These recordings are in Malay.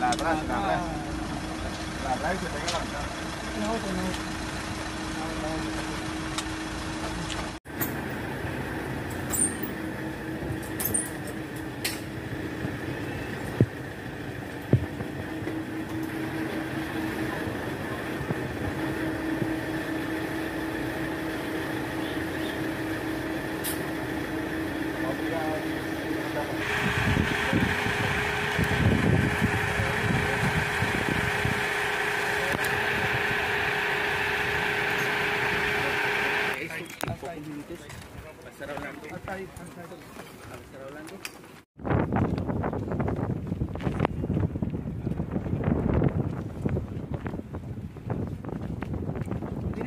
làm đó chị làm đấy làm đấy chị thấy cái làm sao? tampoco. Va a estar hablando. Va a estar hablando. Sí.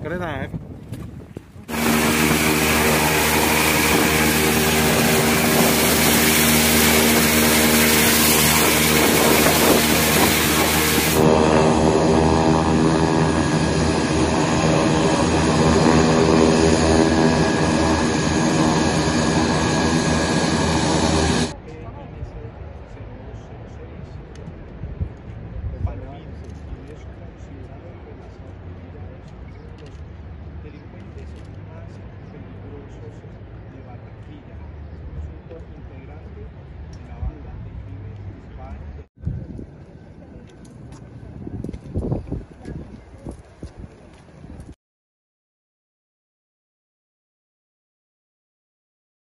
¿Qué.